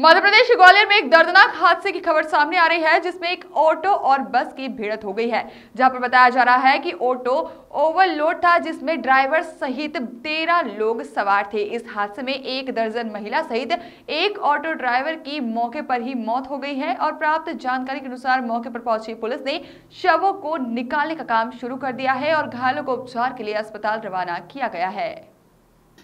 मध्य प्रदेश के ग्वालियर में एक दर्दनाक हादसे की खबर सामने आ रही है, जिसमें एक ऑटो और बस की भिड़त हो गई है। जहाँ पर बताया जा रहा है कि ऑटो ओवरलोड था, जिसमें ड्राइवर सहित तेरह लोग सवार थे। इस हादसे में एक दर्जन महिला सहित एक ऑटो ड्राइवर की मौके पर ही मौत हो गई है और प्राप्त जानकारी के अनुसार मौके पर पहुँची पुलिस ने शवों को निकालने का काम शुरू कर दिया है और घायलों को उपचार के लिए अस्पताल रवाना किया गया है।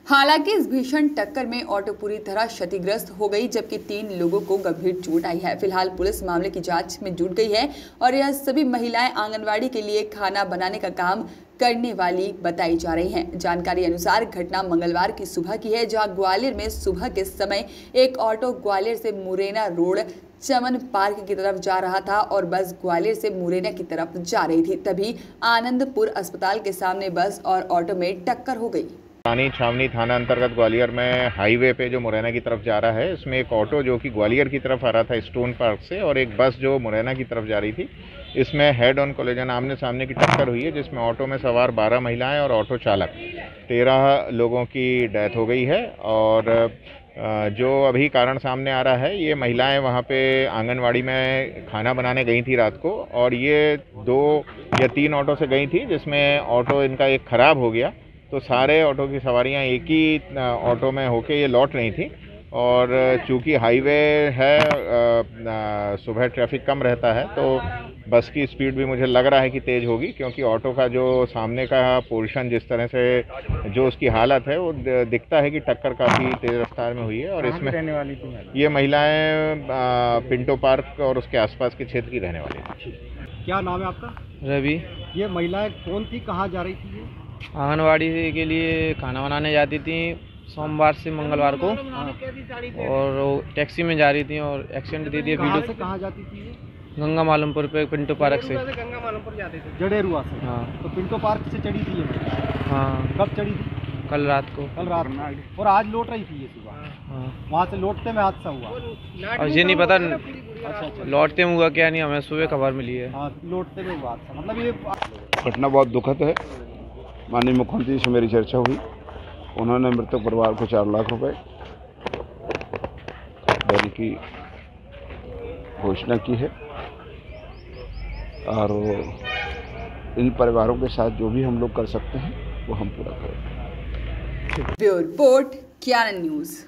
हालाँकि इस भीषण टक्कर में ऑटो पूरी तरह क्षतिग्रस्त हो गई, जबकि तीन लोगों को गंभीर चोट आई है। फ़िलहाल पुलिस मामले की जाँच में जुट गई है और यह सभी महिलाएँ आंगनवाड़ी के लिए खाना बनाने का काम करने वाली बताई जा रही हैं। जानकारी अनुसार घटना मंगलवार की सुबह की है, जहाँ ग्वालियर में सुबह के समय एक ऑटो ग्वालियर से मुरैना रोड, चमन पार्क की तरफ़ जा रहा था और बस ग्वालियर से मुरैना की तरफ़ जा रही थी। तभी आनंदपुर अस्पताल के सामने बस और ऑटो में टक्कर हो गई। रानी छावनी थाना अंतर्गत ग्वालियर में हाईवे पे जो मुरैना की तरफ़ जा रहा है, इसमें एक ऑटो जो कि ग्वालियर की तरफ़ आ रहा था स्टोन पार्क से और एक बस जो मुरैना की तरफ़ जा रही थी, इसमें हेड ऑन कोलिजन आमने सामने की टक्कर हुई है, जिसमें ऑटो में सवार 12 महिलाएँ और ऑटो चालक। 13 लोगों की डेथ हो गई है और जो अभी कारण सामने आ रहा है, ये महिलाएँ वहाँ पे आंगनवाड़ी में खाना बनाने गई थी रात को और ये दो या तीन ऑटो से गई थी, जिसमें ऑटो इनका एक ख़राब हो गया। तो सारे ऑटो की सवारियाँ एक ही ऑटो में होके ये लौट रही थी। और चूँकि हाईवे है सुबह ट्रैफ़िक कम रहता है तो बस की स्पीड भी मुझे लग रहा है कि तेज़ होगी क्योंकि ऑटो का जो सामने का पोर्शन जिस तरह से जो उसकी हालत है वो दिखता है कि टक्कर काफ़ी तेज़ रफ्तार में हुई है और इसमें रहने वाली थी ये महिलाएँ पिंटो पार्क और उसके आसपास के क्षेत्र की रहने वाली थी। क्या नाम है आपका? रवि। ये महिलाएँ कौन थी? कहाँ जा रही थी आंगनबाड़ी के लिए खाना बनाने जाती थी सोमवार से मंगलवार को। और वो टैक्सी में जा रही थी और एक्सीडेंट दे दिया वीडियो। से कहाँ जाती थी गंगा मालमपुर पे पिंटो पार्क से। गंगा मालमपुर जाते थे। जडेरुआ से? हाँ। तो पिंटो पार्क से चढ़ी थी ये हाँ। कब चढ़ी थी? कल रात को। कल रात में और आज लौट रही थी ये सुबह? हाँ। वहाँ से लौटते में हादसा हुआ? और ये नहीं पता अच्छा अच्छा। लौटते में हुआ क्या नहीं हमें सुबह खबर मिली है। हाँ लौटते में हुआ हादसा। मतलब ये घटना बहुत दुखद है। माननीय मुख्यमंत्री से मेरी चर्चा हुई। उन्होंने मृतक परिवार को चार लाख रुपए देने की घोषणा की है और इन परिवारों के साथ जो भी हम लोग कर सकते हैं, वो हम पूरा करेंगे। Report news.